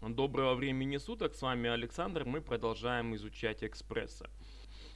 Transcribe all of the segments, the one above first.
Доброго времени суток, с вами Александр, мы продолжаем изучать экспресса.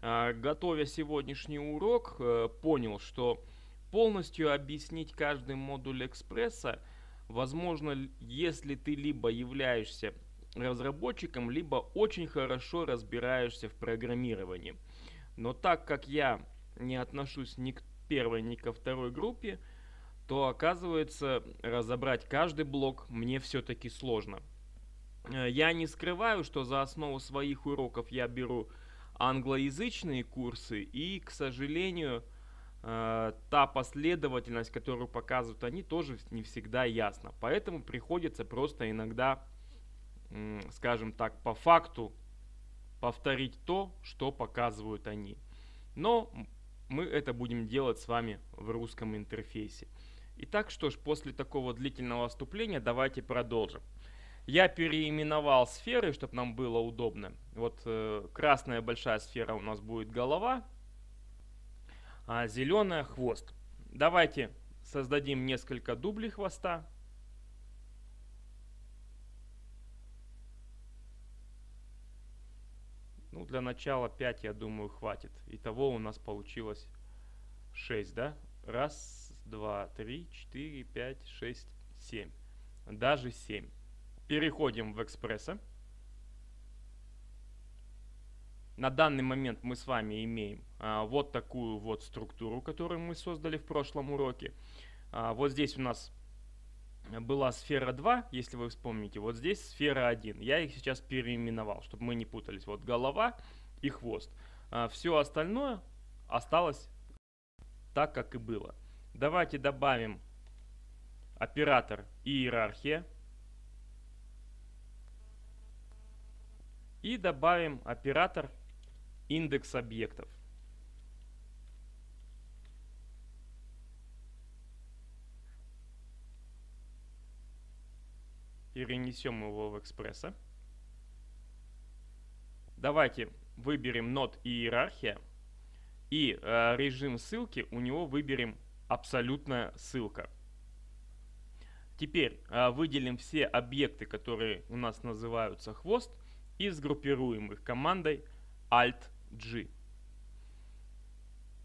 А, готовя сегодняшний урок, э, понял, что полностью объяснить каждый модуль экспресса возможно, если ты либо являешься разработчиком, либо очень хорошо разбираешься в программировании. Но так как я не отношусь ни к первой, ни ко второй группе, то оказывается разобрать каждый блок мне все-таки сложно. Э, я не скрываю, что за основу своих уроков я беру англоязычные курсы, и, к сожалению, э, та последовательность, которую показывают они, тоже не всегда ясна. Поэтому приходится просто иногда, скажем так, по факту повторить то, что показывают они. Но мы это будем делать с вами в русском интерфейсе. Итак, что ж, после такого длительного вступления давайте продолжим. Я переименовал сферы, чтобы нам было удобно. Вот э, красная большая сфера у нас будет голова, а зеленая хвост. Давайте создадим несколько дублей хвоста. Ну, для начала 5, я думаю, хватит. Итого у нас получилось 6, да? Раз, два, три, четыре, пять, шесть, семь. Даже 7. Переходим в экспресса. На данный момент мы с вами имеем а, вот такую вот структуру, которую мы создали в прошлом уроке. А, вот здесь у нас была сфера 2, если вы вспомните. Вот здесь сфера 1. Я их сейчас переименовал, чтобы мы не путались. Вот голова и хвост. А, все остальное осталось так, как и было. Давайте добавим оператор иерархия. И добавим оператор индекс объектов. Перенесем его в экспресса. Давайте выберем нод и иерархия. И э, режим ссылки у него выберем абсолютная ссылка. Теперь э, выделим все объекты, которые у нас называются хвост – и сгруппируем их командой Alt-G.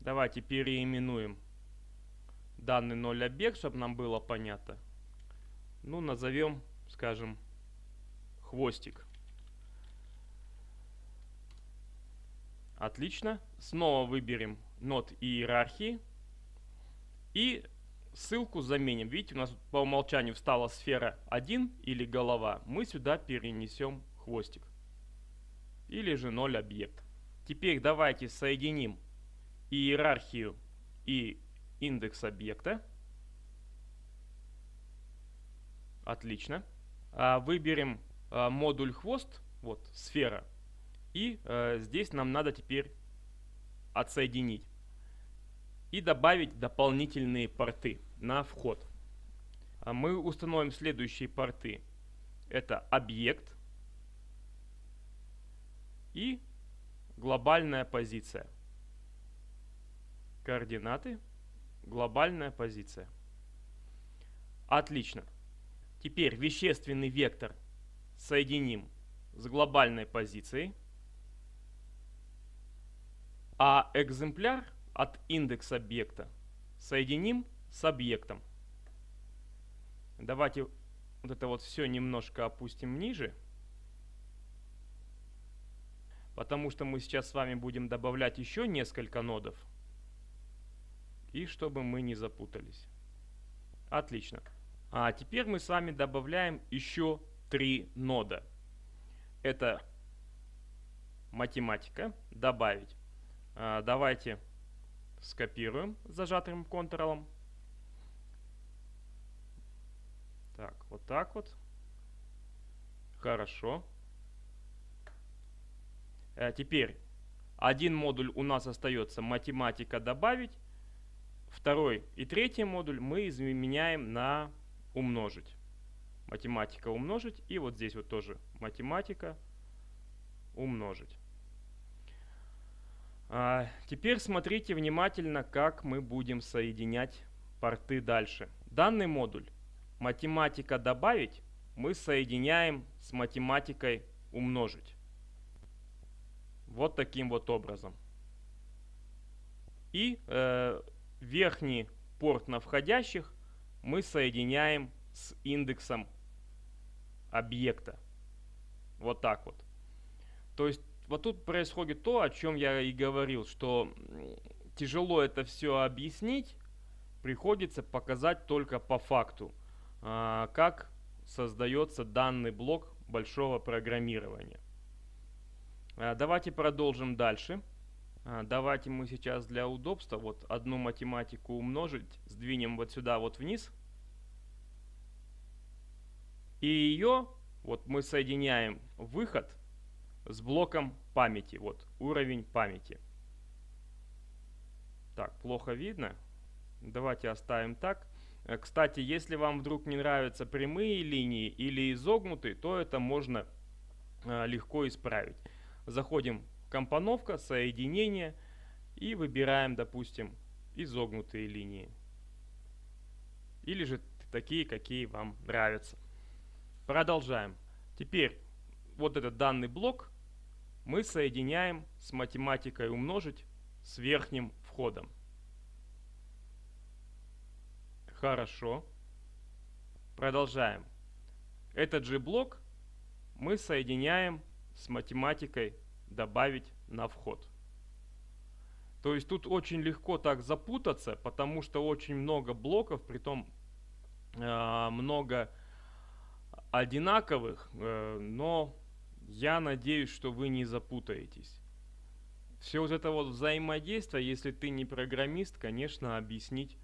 Давайте переименуем данный 0 объект, чтобы нам было понятно. Ну, назовем, скажем, хвостик. Отлично. Снова выберем нод иерархии. И ссылку заменим. Видите, у нас по умолчанию встала сфера 1 или голова. Мы сюда перенесем хвостик или же 0 объект. Теперь давайте соединим иерархию и индекс объекта. Отлично. А, выберем а, модуль хвост, вот сфера. И а, здесь нам надо теперь отсоединить. И добавить дополнительные порты на вход. Мы установим следующие порты. Это объект, и глобальная позиция. Координаты, глобальная позиция. Отлично. Теперь вещественный вектор соединим с глобальной позицией, а экземпляр от индекса объекта соединим с объектом. Давайте вот это вот все немножко опустим ниже потому что мы сейчас с вами будем добавлять еще несколько нодов. И чтобы мы не запутались. Отлично. А теперь мы с вами добавляем еще три нода. Это математика, добавить. А, давайте скопируем зажатым контролом. Так, вот так вот. Хорошо. Э, теперь один модуль у нас остается математика добавить, второй и третий модуль мы изменяем на умножить. Математика умножить и вот здесь вот тоже математика умножить. А, теперь смотрите внимательно, как мы будем соединять порты дальше. Данный модуль математика добавить мы соединяем с математикой умножить. Вот таким вот образом. И э, верхний порт на входящих мы соединяем с индексом объекта. Вот так вот. То есть вот тут происходит то, о чем я и говорил, что тяжело это все объяснить, приходится показать только по факту, а, как создается данный блок большого программирования. А, давайте продолжим дальше. А, давайте мы сейчас для удобства вот одну математику умножить, сдвинем вот сюда вот вниз. И ее вот мы соединяем выход с блоком памяти. Вот уровень памяти. Так, плохо видно. Давайте оставим так. Э, кстати, если вам вдруг не нравятся прямые линии или изогнутые, то это можно э, легко исправить. Заходим в компоновка, соединение и выбираем, допустим, изогнутые линии. Или же такие, какие вам нравятся. Продолжаем. Теперь вот этот данный блок мы соединяем с математикой умножить с верхним входом. Хорошо. Продолжаем. Этот же блок мы соединяем с математикой добавить на вход. То есть тут очень легко так запутаться, потому что очень много блоков, притом э, много одинаковых, э, но я надеюсь, что вы не запутаетесь. Все вот это вот взаимодействие, если ты не программист, конечно, объяснить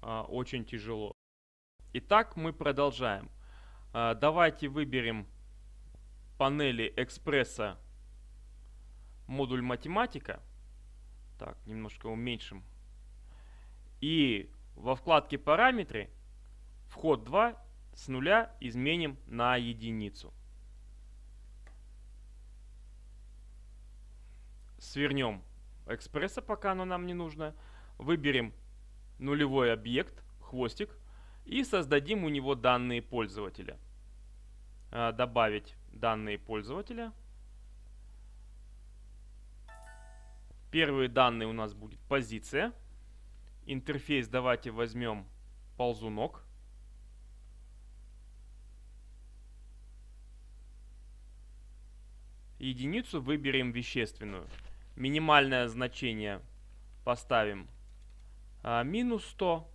а, очень тяжело. Итак, мы продолжаем. А, давайте выберем панели экспресса модуль математика. Так, немножко уменьшим. И во вкладке параметры вход 2 с нуля изменим на единицу. Свернем экспресса, пока оно нам не нужно. Выберем нулевой объект, хвостик, и создадим у него данные пользователя. А, добавить данные пользователя. Первые данные у нас будет позиция. Интерфейс давайте возьмем ползунок. Единицу выберем вещественную. Минимальное значение поставим а, минус 100.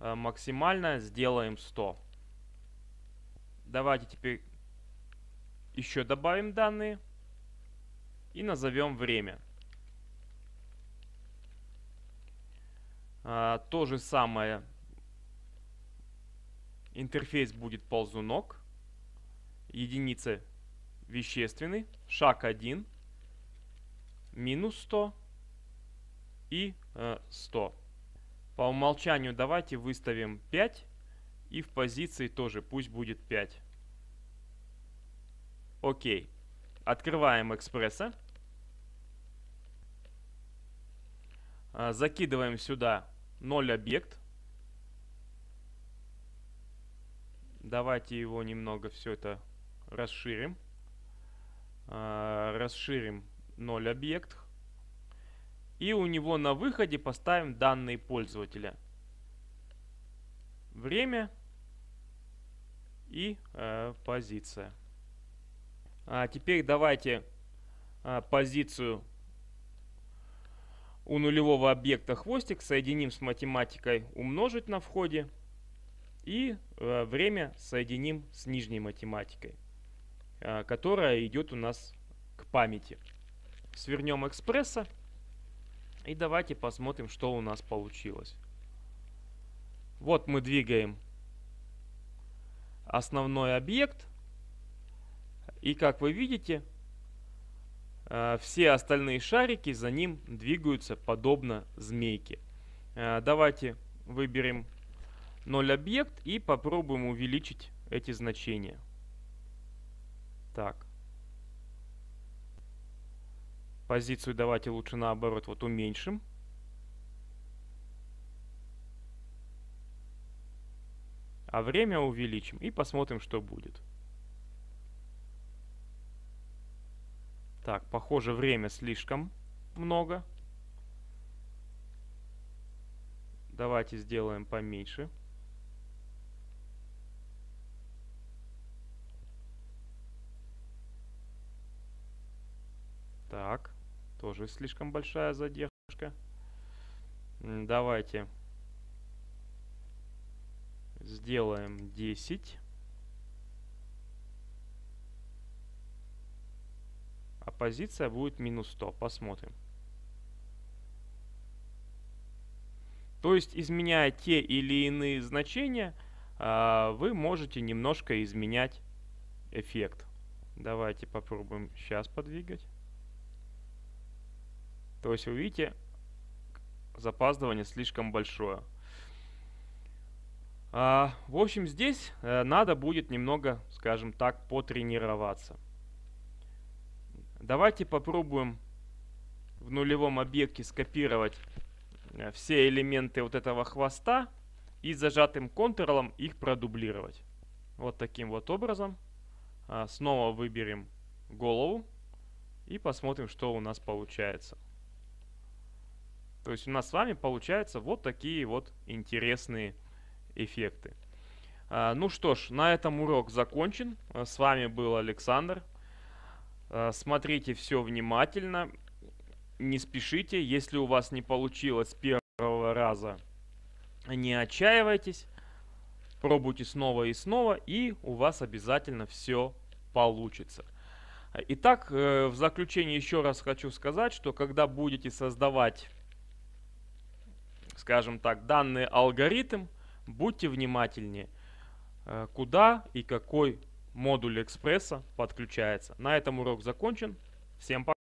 А, максимально сделаем 100. Давайте теперь еще добавим данные. И назовем время. А, то же самое. Интерфейс будет ползунок. Единица вещественный. Шаг 1. Минус 100 и э, 100. По умолчанию давайте выставим 5 и в позиции тоже пусть будет 5. Окей. Открываем экспресса. Э, закидываем сюда 0 объект. Давайте его немного все это расширим. Э, расширим 0 объект. И у него на выходе поставим данные пользователя. Время и э, позиция. А теперь давайте э, позицию у нулевого объекта хвостик соединим с математикой умножить на входе. И э, время соединим с нижней математикой, э, которая идет у нас к памяти. Свернем экспресса. И давайте посмотрим, что у нас получилось. Вот мы двигаем основной объект. И как вы видите, э, все остальные шарики за ним двигаются подобно змейке. Э, давайте выберем 0 объект и попробуем увеличить эти значения. Так. Позицию давайте лучше наоборот вот уменьшим. А время увеличим и посмотрим, что будет. Так, похоже, время слишком много. Давайте сделаем поменьше. Так, тоже слишком большая задержка. Давайте сделаем 10. А позиция будет минус 100. Посмотрим. То есть, изменяя те или иные значения, а, вы можете немножко изменять эффект. Давайте попробуем сейчас подвигать. То есть, вы видите, запаздывание слишком большое. А, в общем, здесь э, надо будет немного, скажем так, потренироваться. Давайте попробуем в нулевом объекте скопировать э, все элементы вот этого хвоста и зажатым контурлом их продублировать. Вот таким вот образом. А, снова выберем голову и посмотрим, что у нас получается. То есть у нас с вами получаются вот такие вот интересные эффекты. А, ну что ж, на этом урок закончен. А, с вами был Александр. А, смотрите все внимательно. Не спешите. Если у вас не получилось с первого раза, не отчаивайтесь. Пробуйте снова и снова, и у вас обязательно все получится. Итак, э, в заключение еще раз хочу сказать, что когда будете создавать, скажем так, данный алгоритм, будьте внимательнее, э, куда и какой модуль экспресса подключается. На этом урок закончен. Всем пока.